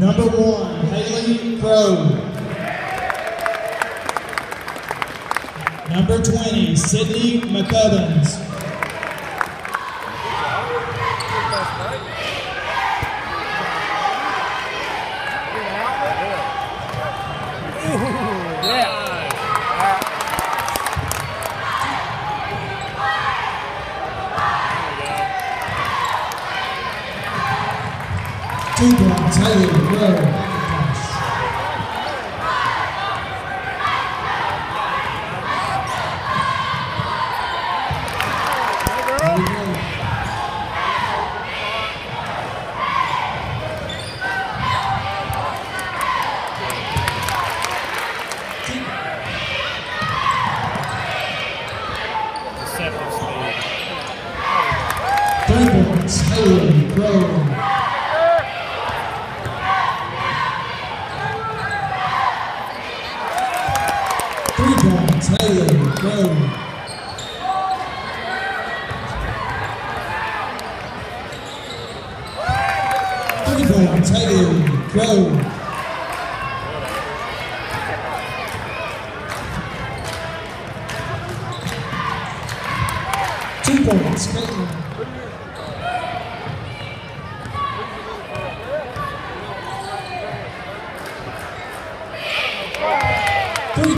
Number one, Haley Crowe. Number 20, Sydney McCubbins. Two points, Haley Crowe. Deceptive speed. Three points, Crowe. Three points, Two points, Caitlin